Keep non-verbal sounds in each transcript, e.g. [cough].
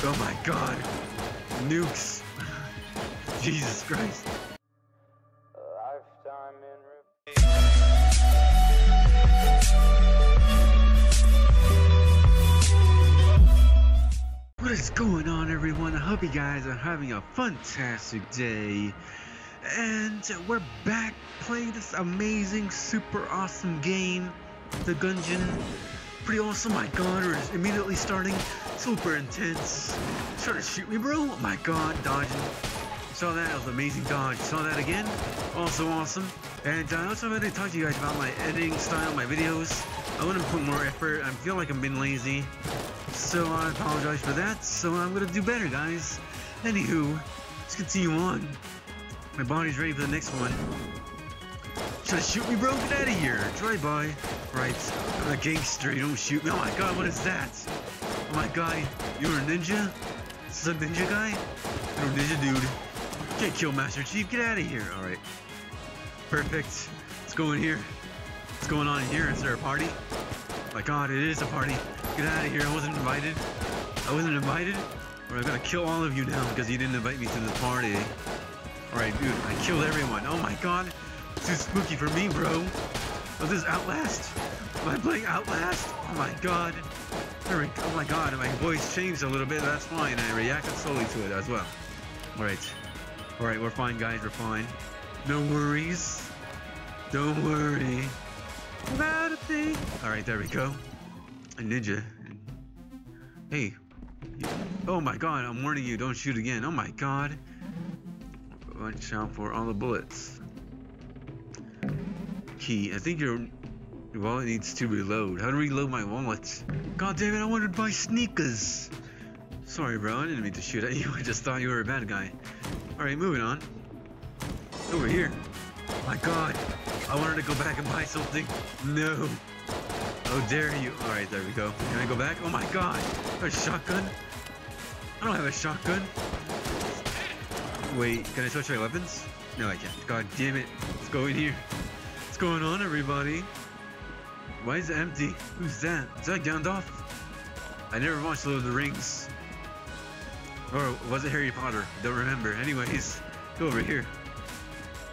Oh my god. Nukes. [laughs] Jesus Christ. What is going on everyone? I hope you guys are having a fantastic day. And we're back playing this amazing, super awesome game, The Gungeon. Pretty awesome, my god, we're immediately starting. Super intense. Trying to shoot me, bro. Oh my god, dodging. Saw that, that was amazing dodge. Saw that again. Also awesome. And I also wanted to talk to you guys about my editing style, my videos. I want to put more effort. I feel like I'm being lazy. So I apologize for that. So I'm gonna do better, guys. Anywho, let's continue on. My body's ready for the next one. Try to shoot me, bro? Get out of here. Drive by. Right. I'm a gangster. You don't shoot me. Oh my god, what is that? Oh my god, you're a ninja? This is a ninja guy? You're a ninja dude. Can't kill Master Chief. Get out of here. Alright. Perfect. Let's go in here. What's going on in here? Is there a party? Oh my god, it is a party. Get out of here. I wasn't invited. I wasn't invited. Or I'm gonna kill all of you now because you didn't invite me to the party. Alright, dude. I killed everyone. Oh my god. Too spooky for me, bro. Oh, this is Outlast? Am I playing Outlast? Oh my god. Oh my god, my voice changed a little bit. That's fine. I reacted slowly to it as well. Alright. Alright, we're fine, guys. We're fine. No worries. Don't worry about a thing. Alright, there we go. A ninja. Hey. Oh my god, I'm warning you. Don't shoot again. Oh my god. Watch out for all the bullets. Key. I think your wallet needs to reload. How to reload my wallet? God damn it, I wanted to buy sneakers. Sorry, bro. I didn't mean to shoot at you. [laughs] I just thought you were a bad guy. Alright, moving on. Over here. My god. I wanted to go back and buy something. No. Oh, dare you. Alright, there we go. Can I go back? Oh my god. A shotgun? I don't have a shotgun. Wait, can I switch my weapons? No, I can't. God damn it. Let's go in here. Going on, everybody? Why is it empty? Who's that? Is that Gandalf? I never watched Lord of the Rings. Or was it Harry Potter? Don't remember. Anyways, go over here.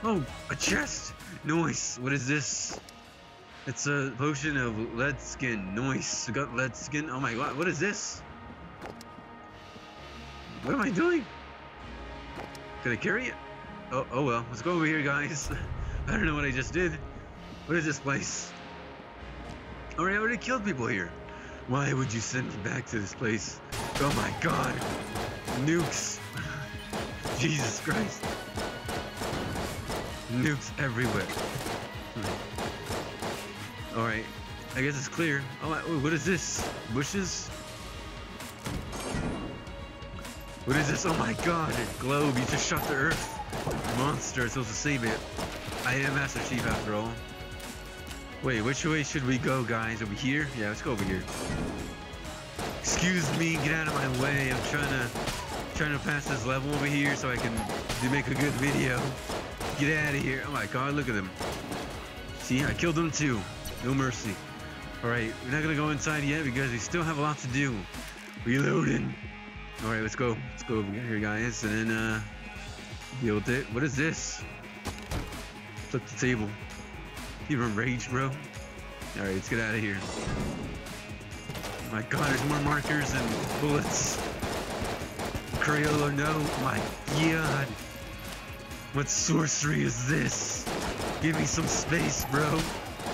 Oh, a chest! Noise. What is this? It's a potion of lead skin. Noise. Got lead skin. Oh my god, what is this? What am I doing? Can I carry it? Oh, oh well. Let's go over here, guys. [laughs] I don't know what I just did. What is this place? I already killed people here. Why would you send me back to this place? Oh my god. Nukes. [laughs] Jesus Christ. Nukes everywhere. Alright. I guess it's clear. Oh, my, what is this? Bushes? What is this? Oh my god, globe. You just shot the earth. Monster, it's supposed to save it. I am Master Chief after all. Wait, which way should we go, guys? Over here? Yeah, let's go over here. Excuse me, get out of my way. I'm trying to trying to pass this level over here so I can make a good video. Get out of here. Oh my god, look at them. See, I killed them too. No mercy. Alright, we're not gonna go inside yet because we still have a lot to do. Reloading. Alright, let's go. Let's go over here, guys, and uh deal with it. What is this? Flip the table. You have rage, bro? Alright, let's get out of here. My god, there's more markers and bullets. Crayola, no. My god. What sorcery is this? Give me some space, bro.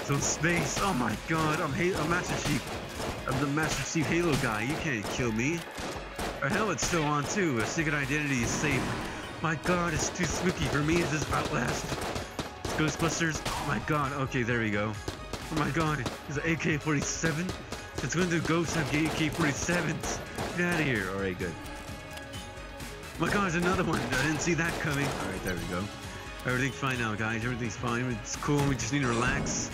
Some space. Oh my god, I'm, ha- I'm Master Chief. I'm the Master Chief Halo guy. You can't kill me. Our helmet's still on too. A secret identity is safe. My god, it's too spooky for me. Is this Outlast? Ghostbusters? Oh my god. Okay, there we go. Oh my god, is it AK-47? It's going to ghosts have AK-47s. Get out of here. Alright, good. Oh my god, there's another one. I didn't see that coming. Alright, there we go. Everything's fine now, guys. Everything's fine. It's cool. We just need to relax.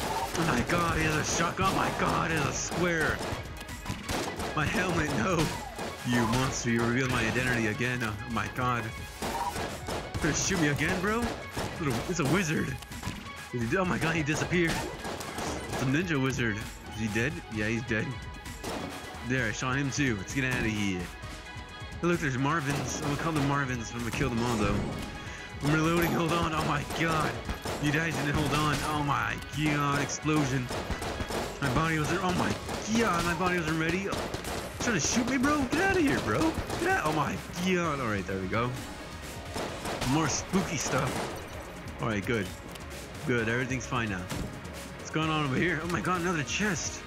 Oh my god, he has a shotgun. Oh my god, he has a square. My helmet, no. You monster, you revealed my identity again. Oh my god. You're gonna shoot me again, bro? It's a wizard. He- Oh my god, he disappeared. It's a ninja wizard. Is he dead? Yeah, he's dead. There, I shot him too. Let's get out of here. Look, there's Marvins. I'm gonna call them Marvins. I'm gonna kill them all though. I'm reloading. Hold on. Oh my god. You guys didn't hold on. Oh my god. Explosion. My body was there. Oh my god. My body wasn't ready. Oh, trying to shoot me, bro? Get out of here, bro. Get out. Oh my god. All right, there we go. More spooky stuff. All right, good. Good. Everything's fine now. What's going on over here? Oh my god, another chest.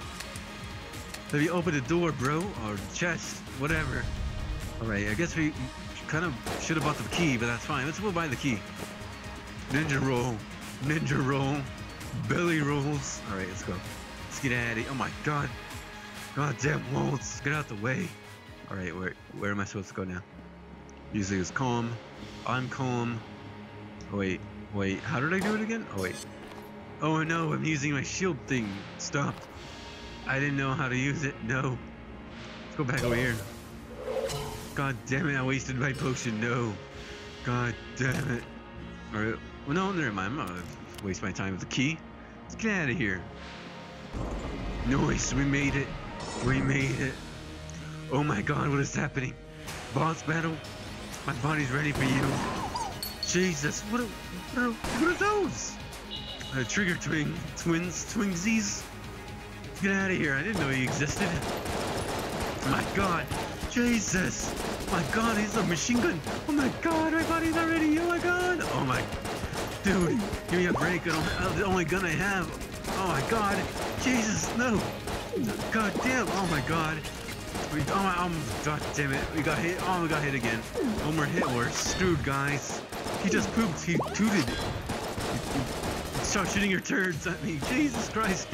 Have you opened the door, bro? Or chest, whatever. All right, I guess we kind of should have bought the key, but that's fine. Let's go buy the key. Ninja roll, ninja roll, belly rolls. All right, let's go. Let's get out of here. Oh my god. God damn walls. Get out the way. All right, where where am I supposed to go now? Music is calm. I'm calm. Oh, wait, wait. How did I do it again? Oh wait. Oh no, I'm using my shield thing. Stop. I didn't know how to use it. No. Let's go back over here. God damn it, I wasted my potion. No. God damn it. Alright. Well, no, never mind. I'm gonna waste my time with the key. Let's get out of here. Noise, we made it. We made it. Oh my god, what is happening? Boss battle? My body's ready for you. Jesus, what are, what are, what are those? Uh, trigger twin, twins, twinsies? Get out of here, I didn't know he existed. My god, Jesus! My god, he's a machine gun! Oh my god, my body's not ready! Oh my god! Oh my... Dude, give me a break, I don't, that's the only gun I have! Oh my god! Jesus, no! God damn, oh my god! We, oh my, um, god damn it, we got hit, oh we got hit again. One more hit, we're screwed, guys. He just pooped, he tooted. Stop shooting your turds at me, Jesus Christ!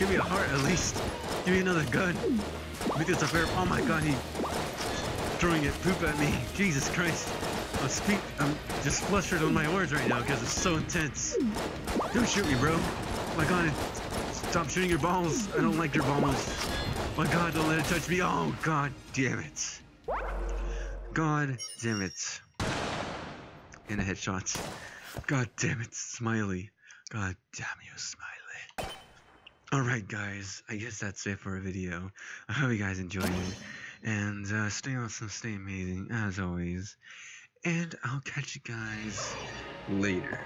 Give me a heart at least. Give me another gun. Make this a fair, oh my god, he throwing it poop at me. Jesus Christ. I'm speak, I'm just flustered on my words right now because it's so intense. Don't shoot me, bro. Oh my god, stop shooting your balls. I don't like your balls. Oh my god, don't let it touch me. Oh, god damn it. God damn it. And a headshot. God damn it, Smiley. God damn you, Smiley. Alright, guys. I guess that's it for a video. I hope you guys enjoyed it. And uh, stay awesome, stay amazing, as always. And I'll catch you guys later.